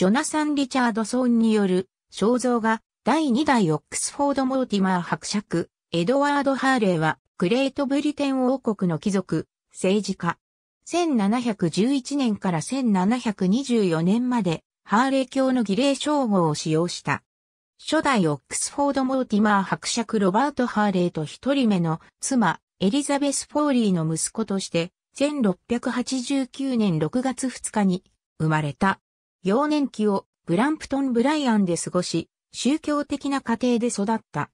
ジョナサン・リチャードソンによる肖像画第2代オックスフォード・モーティマー伯爵、エドワード・ハーレーは、グレートブリテン王国の貴族、政治家。1711年から1724年まで、ハーレー卿の儀礼称号を使用した。初代オックスフォード・モーティマー伯爵ロバート・ハーレーと一人目の妻、エリザベス・フォーリーの息子として、1689年6月2日に生まれた。幼年期をブランプトン・ブライアンで過ごし、宗教的な家庭で育った。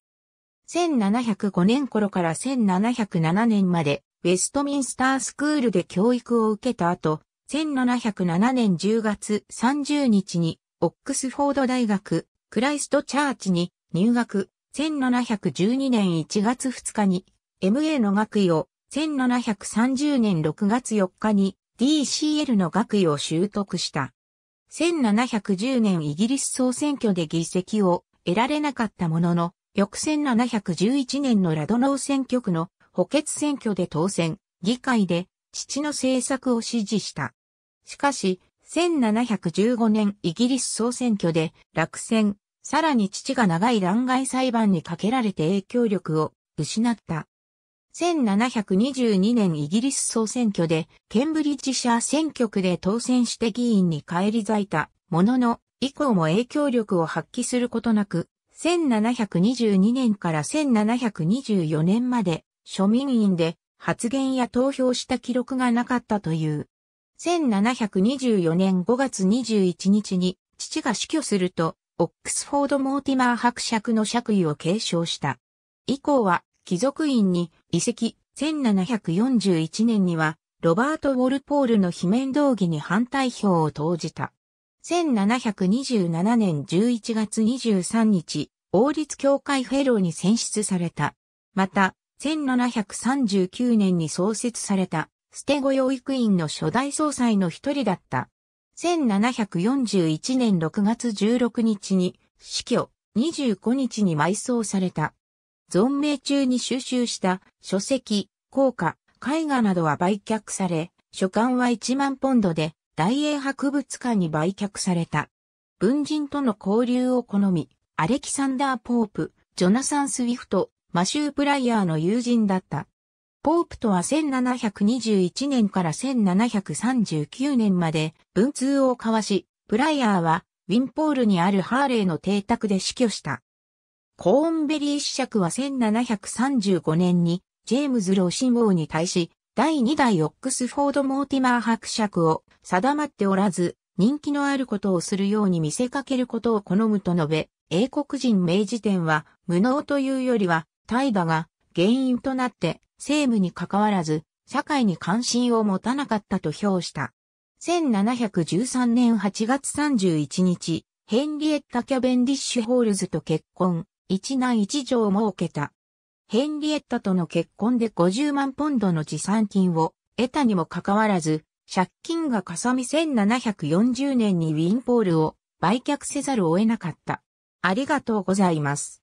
1705年頃から1707年まで、ウェストミンスタースクールで教育を受けた後、1707年10月30日に、オックスフォード大学、クライストチャーチに入学、1712年1月2日に、MA の学位を、1730年6月4日に、DCL の学位を習得した。1710年イギリス総選挙で議席を得られなかったものの、翌1711年のラドノー選挙区の補欠選挙で当選、議会で父の政策を支持した。しかし、1715年イギリス総選挙で落選、さらに父が長い弾劾裁判にかけられて影響力を失った。1722年イギリス総選挙でケンブリッジシャー選挙区で当選して議員に返り咲いたものの以降も影響力を発揮することなく1722年から1724年まで庶民院で発言や投票した記録がなかったという。1724年5月21日に父が死去すると、オックスフォード・モーティマー伯爵の爵位を継承した。以降は貴族院に移籍、1741年には、ロバート・ウォルポールの罷免動議に反対票を投じた。1727年11月23日、王立協会フェローに選出された。また、1739年に創設された、ステゴ養育院の初代総裁の一人だった。1741年6月16日に死去、25日に埋葬された。存命中に収集した書籍、効果、絵画などは売却され、書簡は1万ポンドで大英博物館に売却された。文人との交流を好み、アレキサンダー・ポープ、ジョナサン・スウィフト、マシュー・プライヤーの友人だった。ポープとは1721年から1739年まで文通を交わし、プライヤーはウィンポールにあるハーレーの邸宅で死去した。コーンベリー子爵は1735年にジェームズ・ローシン王に対し、第2代オックスフォード・モーティマー伯爵を定まっておらず、人気のあることをするように見せかけることを好むと述べ、英国人名事典は無能というよりは怠惰が原因となって政務に関わらず社会に関心を持たなかったと評した。1713年8月31日、ヘンリエッタ・キャベンディッシュ・ホールズと結婚。一男一女を設けた。ヘンリエッタとの結婚で50万ポンドの持参金を得たにもかかわらず、借金がかさみ1740年にウィンポールを売却せざるを得なかった。ありがとうございます。